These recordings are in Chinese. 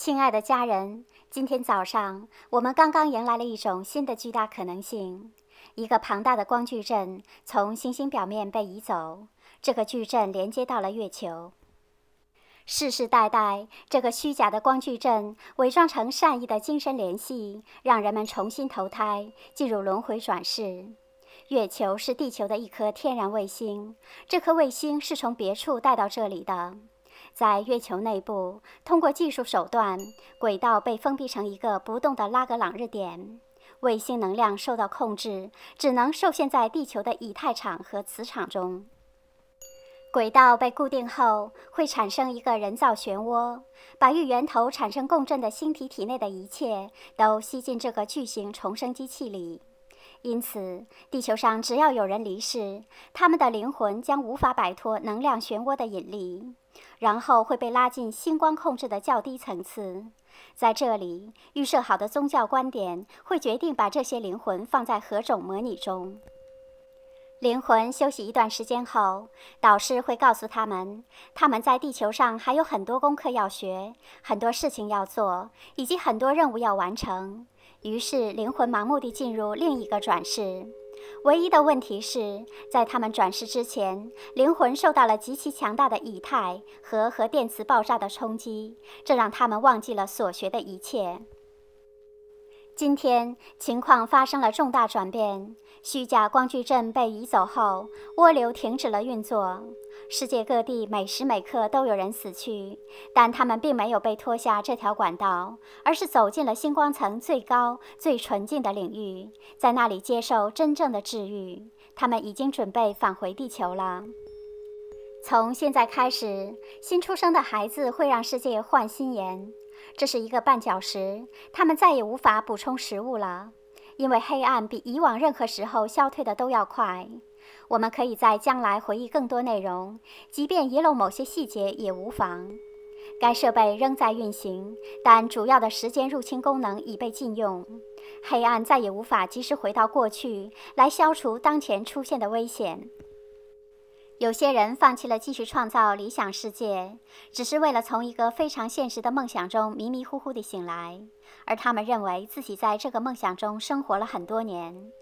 亲爱的家人，今天早上我们刚刚迎来了一种新的巨大可能性：一个庞大的光矩阵从行星表面被移走。这个矩阵连接到了月球。世世代代，这个虚假的光矩阵伪装成善意的精神联系，让人们重新投胎，进入轮回转世。月球是地球的一颗天然卫星，这颗卫星是从别处带到这里的。在月球内部，通过技术手段，轨道被封闭成一个不动的拉格朗日点。卫星能量受到控制，只能受限在地球的以太场和磁场中。轨道被固定后，会产生一个人造漩涡，把与源头产生共振的星体体内的一切都吸进这个巨型重生机器里。因此，地球上只要有人离世，他们的灵魂将无法摆脱能量漩涡的引力。然后会被拉进星光控制的较低层次，在这里预设好的宗教观点会决定把这些灵魂放在何种模拟中。灵魂休息一段时间后，导师会告诉他们，他们在地球上还有很多功课要学，很多事情要做，以及很多任务要完成。于是，灵魂盲目地进入另一个转世。唯一的问题是在他们转世之前，灵魂受到了极其强大的以太和核电磁爆炸的冲击，这让他们忘记了所学的一切。今天情况发生了重大转变，虚假光矩阵被移走后，涡流停止了运作。世界各地每时每刻都有人死去，但他们并没有被拖下这条管道，而是走进了星光层最高、最纯净的领域，在那里接受真正的治愈。他们已经准备返回地球了。从现在开始，新出生的孩子会让世界换新颜。这是一个绊脚石，他们再也无法补充食物了，因为黑暗比以往任何时候消退的都要快。我们可以在将来回忆更多内容，即便遗漏某些细节也无妨。该设备仍在运行，但主要的时间入侵功能已被禁用。黑暗再也无法及时回到过去，来消除当前出现的危险。有些人放弃了继续创造理想世界，只是为了从一个非常现实的梦想中迷迷糊糊地醒来，而他们认为自己在这个梦想中生活了很多年。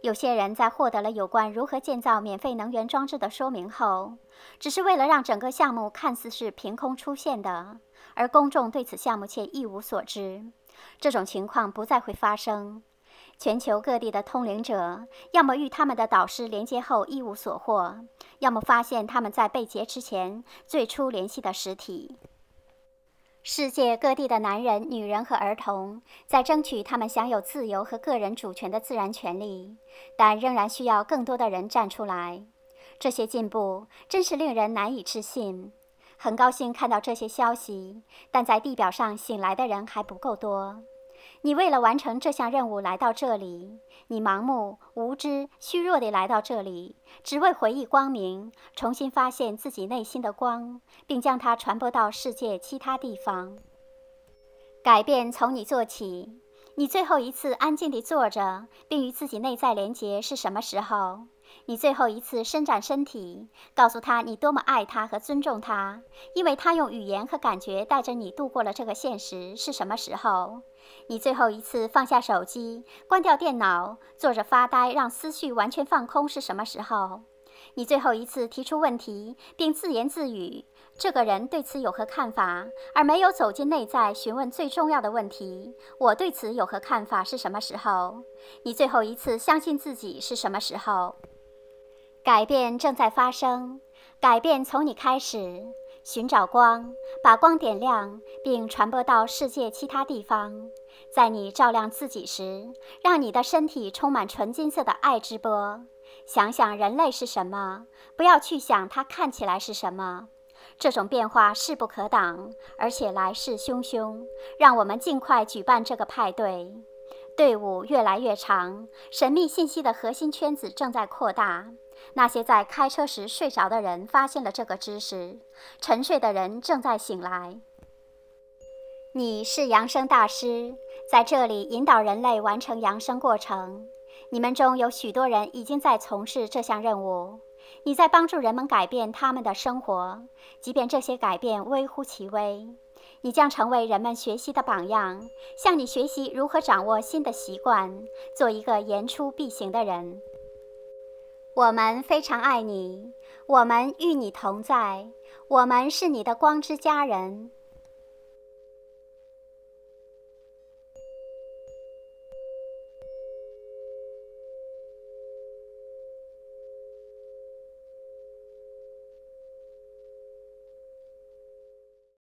有些人在获得了有关如何建造免费能源装置的说明后，只是为了让整个项目看似是凭空出现的，而公众对此项目却一无所知。这种情况不再会发生。全球各地的通灵者，要么与他们的导师连接后一无所获，要么发现他们在被劫之前最初联系的实体。世界各地的男人、女人和儿童在争取他们享有自由和个人主权的自然权利，但仍然需要更多的人站出来。这些进步真是令人难以置信。很高兴看到这些消息，但在地表上醒来的人还不够多。你为了完成这项任务来到这里，你盲目、无知、虚弱地来到这里，只为回忆光明，重新发现自己内心的光，并将它传播到世界其他地方。改变从你做起。你最后一次安静地坐着，并与自己内在连结是什么时候？你最后一次伸展身体，告诉他你多么爱他和尊重他，因为他用语言和感觉带着你度过了这个现实。是什么时候？你最后一次放下手机，关掉电脑，坐着发呆，让思绪完全放空是什么时候？你最后一次提出问题，并自言自语：“这个人对此有何看法？”而没有走进内在询问最重要的问题：“我对此有何看法？”是什么时候？你最后一次相信自己是什么时候？改变正在发生，改变从你开始。寻找光，把光点亮，并传播到世界其他地方。在你照亮自己时，让你的身体充满纯金色的爱之波。想想人类是什么，不要去想它看起来是什么。这种变化势不可挡，而且来势汹汹。让我们尽快举办这个派对。队伍越来越长，神秘信息的核心圈子正在扩大。那些在开车时睡着的人发现了这个知识，沉睡的人正在醒来。你是扬声大师，在这里引导人类完成扬声过程。你们中有许多人已经在从事这项任务，你在帮助人们改变他们的生活。即便这些改变微乎其微，你将成为人们学习的榜样。向你学习如何掌握新的习惯，做一个言出必行的人。我们非常爱你我们与你同在我们是你的光之家人。